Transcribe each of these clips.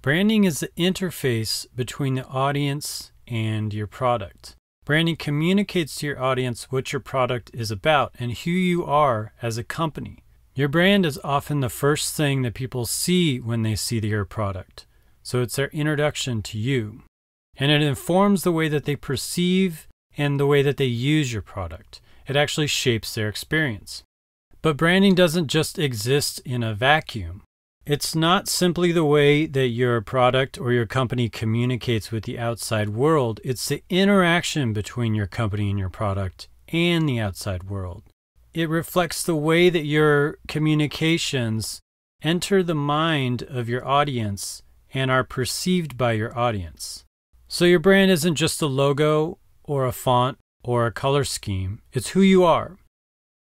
Branding is the interface between the audience and your product. Branding communicates to your audience what your product is about and who you are as a company. Your brand is often the first thing that people see when they see your product. So it's their introduction to you. And it informs the way that they perceive and the way that they use your product. It actually shapes their experience. But branding doesn't just exist in a vacuum. It's not simply the way that your product or your company communicates with the outside world, it's the interaction between your company and your product and the outside world. It reflects the way that your communications enter the mind of your audience and are perceived by your audience. So your brand isn't just a logo or a font or a color scheme, it's who you are.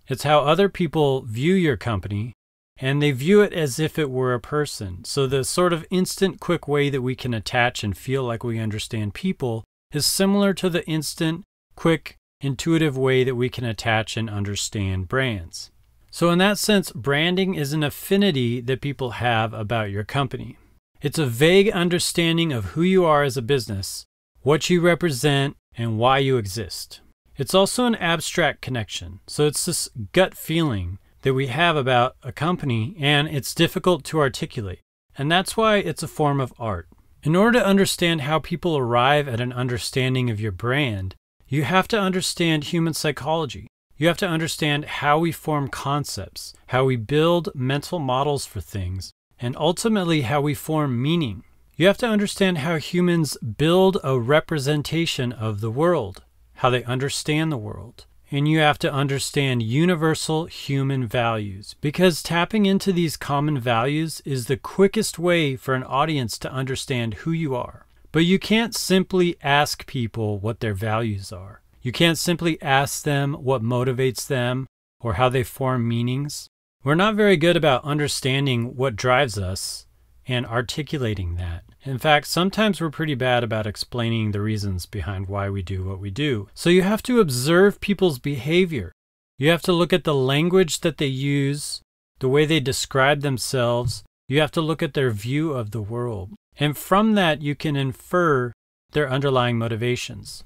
It's how other people view your company and they view it as if it were a person. So, the sort of instant, quick way that we can attach and feel like we understand people is similar to the instant, quick, intuitive way that we can attach and understand brands. So, in that sense, branding is an affinity that people have about your company. It's a vague understanding of who you are as a business, what you represent, and why you exist. It's also an abstract connection. So, it's this gut feeling that we have about a company, and it's difficult to articulate. And that's why it's a form of art. In order to understand how people arrive at an understanding of your brand, you have to understand human psychology. You have to understand how we form concepts, how we build mental models for things, and ultimately how we form meaning. You have to understand how humans build a representation of the world, how they understand the world and you have to understand universal human values because tapping into these common values is the quickest way for an audience to understand who you are. But you can't simply ask people what their values are. You can't simply ask them what motivates them or how they form meanings. We're not very good about understanding what drives us and articulating that. In fact, sometimes we're pretty bad about explaining the reasons behind why we do what we do. So you have to observe people's behavior. You have to look at the language that they use, the way they describe themselves. You have to look at their view of the world. And from that, you can infer their underlying motivations.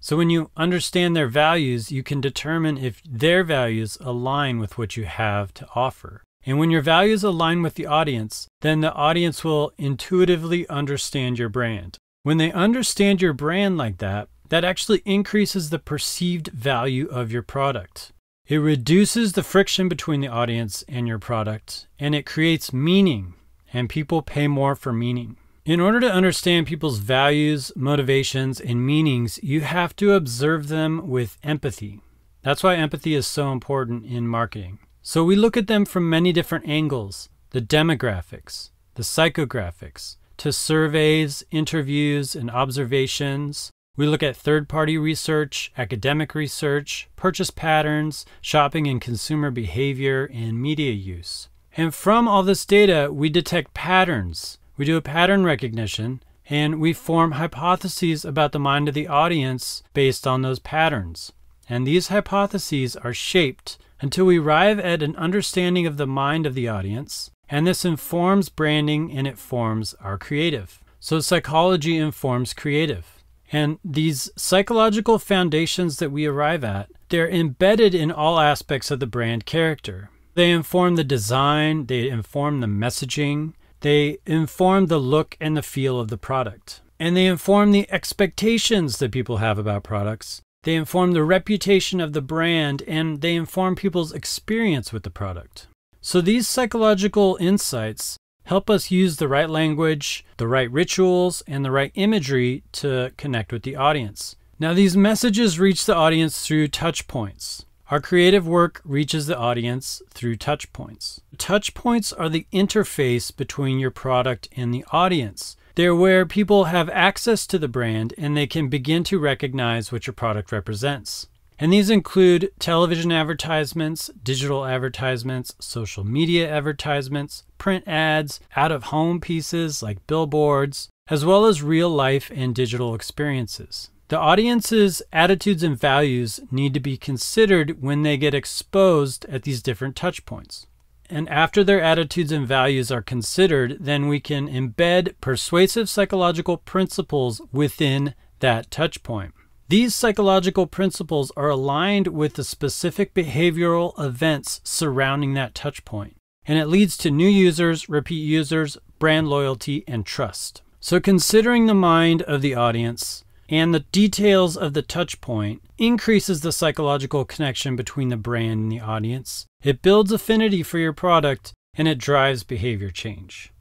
So when you understand their values, you can determine if their values align with what you have to offer. And when your values align with the audience, then the audience will intuitively understand your brand. When they understand your brand like that, that actually increases the perceived value of your product. It reduces the friction between the audience and your product, and it creates meaning, and people pay more for meaning. In order to understand people's values, motivations, and meanings, you have to observe them with empathy. That's why empathy is so important in marketing. So we look at them from many different angles the demographics, the psychographics, to surveys, interviews, and observations. We look at third party research, academic research, purchase patterns, shopping and consumer behavior, and media use. And from all this data, we detect patterns. We do a pattern recognition and we form hypotheses about the mind of the audience based on those patterns. And these hypotheses are shaped until we arrive at an understanding of the mind of the audience, and this informs branding and it forms our creative. So psychology informs creative. And these psychological foundations that we arrive at, they're embedded in all aspects of the brand character. They inform the design, they inform the messaging, they inform the look and the feel of the product. And they inform the expectations that people have about products they inform the reputation of the brand and they inform people's experience with the product. So these psychological insights help us use the right language, the right rituals, and the right imagery to connect with the audience. Now, these messages reach the audience through touch points. Our creative work reaches the audience through touch points. Touch points are the interface between your product and the audience. They're where people have access to the brand and they can begin to recognize what your product represents. And these include television advertisements, digital advertisements, social media advertisements, print ads, out of home pieces like billboards, as well as real life and digital experiences. The audience's attitudes and values need to be considered when they get exposed at these different touch points. And after their attitudes and values are considered, then we can embed persuasive psychological principles within that touch point. These psychological principles are aligned with the specific behavioral events surrounding that touch point, and it leads to new users, repeat users, brand loyalty, and trust. So, considering the mind of the audience, and the details of the touch point increases the psychological connection between the brand and the audience. It builds affinity for your product and it drives behavior change.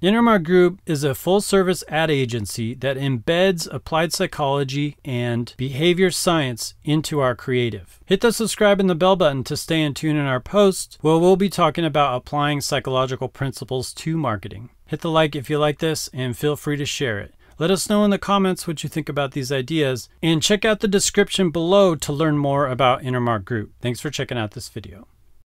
Intermark Group is a full service ad agency that embeds applied psychology and behavior science into our creative. Hit the subscribe and the bell button to stay in tune in our posts, where we'll be talking about applying psychological principles to marketing. Hit the like if you like this and feel free to share it. Let us know in the comments what you think about these ideas, and check out the description below to learn more about Intermark Group. Thanks for checking out this video.